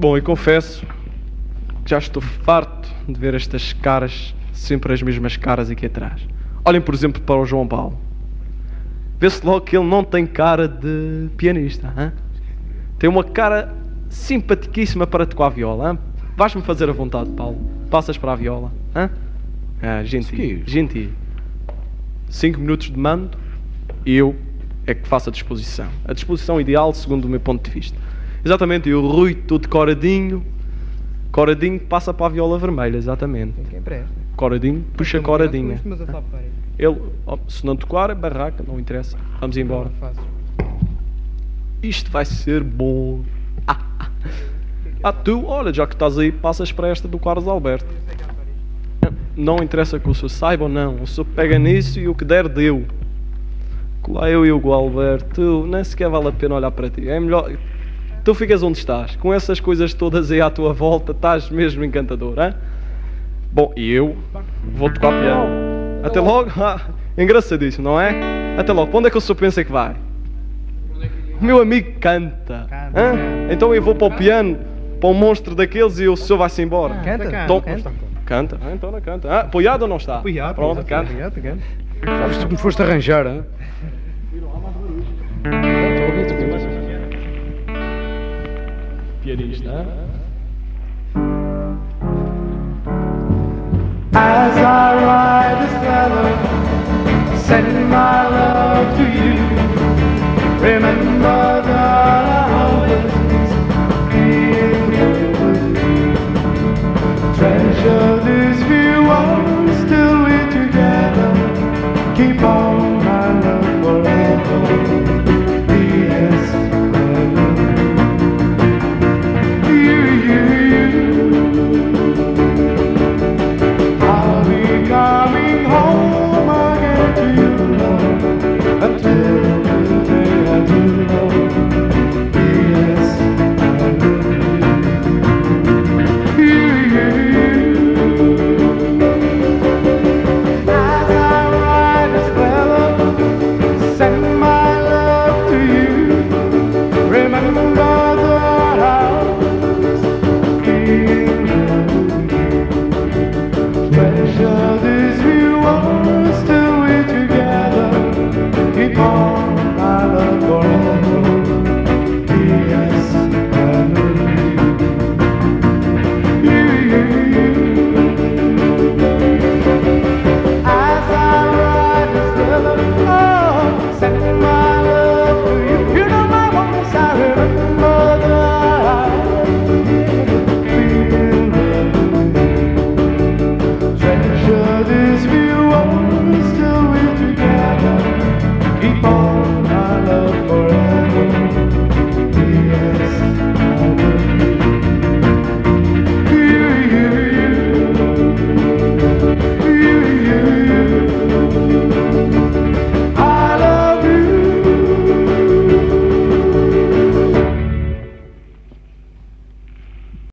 Bom, e confesso que já estou farto de ver estas caras, sempre as mesmas caras aqui atrás. Olhem, por exemplo, para o João Paulo. Vê-se logo que ele não tem cara de pianista. hã? Tem uma cara simpaticíssima para tocar a viola. hã? Vais-me fazer a vontade, Paulo. Passas para a viola. hã? Ah, gentil. Gentil. Cinco minutos de mando e eu é que faço a disposição. A disposição ideal, segundo o meu ponto de vista. Exatamente, e o Rui todo coradinho. Coradinho passa para a viola vermelha, exatamente. Quem presta? Coradinho, puxa coradinha. Ele, se não tocar, é barraca, não interessa. Vamos embora. Isto vai ser bom. Ah, ah. Ah, tu, olha, já que estás aí, passas para esta do Carlos Alberto. Não interessa que o senhor saiba ou não. O senhor pega nisso e o que der, deu. Lá eu e o Alberto, nem sequer vale a pena olhar para ti. É melhor. Tu ficas onde estás. Com essas coisas todas aí à tua volta, estás mesmo encantador, hein? Bom, e eu vou tocar piano. Até logo. Ah, engraçadíssimo, não é? Até logo. Para onde é que o senhor pensa que vai? O meu amigo canta. Canta, canta. Então eu vou para o piano, para um monstro daqueles e o senhor vai-se embora. Canta, Então- canta. Canta. Ah, então não canta. Ah, apoiado ou não está? Apoiado, Pronto, canta. apoiado, canta. Sabes tu que me foste arranjar, hã? kiedyś, tak? As I ride this leather, send my love to you. Remember that I always feel you. Treasure these few ones till we're together. Keep on.